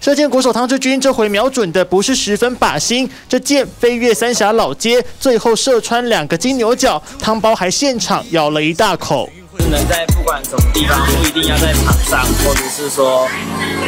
射箭国手汤志军这回瞄准的不是十分靶心，这箭飞越三峡老街，最后射穿两个金牛角，汤包还现场咬了一大口。能在不管什么地方，不一定要在场上，或者是说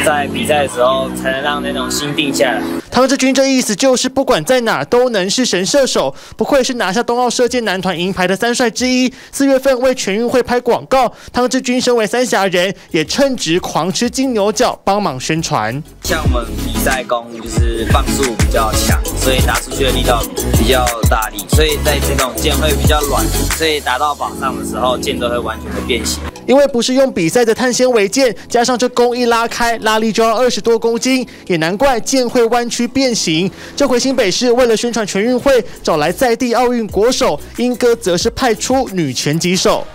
在比赛的时候，才能让那种心定下来。汤志军这意思就是，不管在哪都能是神射手，不愧是拿下冬奥射箭男团银牌的三帅之一。四月份为全运会拍广告，汤志军身为三峡人，也称职狂吃金牛角，帮忙宣传。像我们比赛弓就是放速比较强，所以打出去的力道比较大力，所以在这种箭会比较软，所以打到靶上的时候，箭都会完全的变形。因为不是用比赛的碳纤维箭，加上这弓一拉开，拉力就要二十多公斤，也难怪剑会弯曲变形。这回新北市为了宣传全运会，找来在地奥运国手，英哥则是派出女拳击手。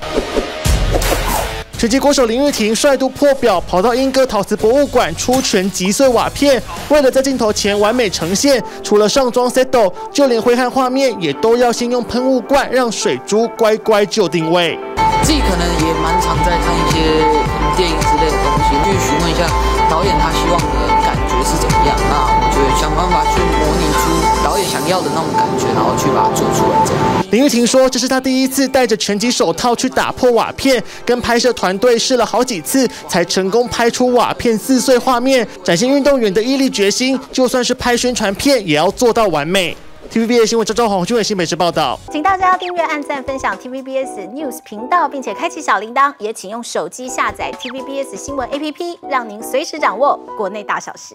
拳击国手林玉婷率度破表，跑到英歌陶瓷博物馆出拳击碎瓦片。为了在镜头前完美呈现，除了上妆 settle，就连挥汗画面也都要先用喷雾罐让水珠乖乖就定位。自己可能也蛮常在看一些电影之类的东西，去询问一下导演他希望的感觉是怎么样。那我觉得想办法去模拟出导演想要的那种感觉，然后去把它做出来。这样。林玉婷说：“这是她第一次戴着拳击手套去打破瓦片，跟拍摄团队试了好几次，才成功拍出瓦片撕碎画面，展现运动员的毅力决心。就算是拍宣传片，也要做到完美。” TVBS 新闻赵昭宏、新闻新美食报道，请大家订阅、按赞、分享 TVBS News 频道，并且开启小铃铛，也请用手机下载 TVBS 新闻 APP，让您随时掌握国内大小事。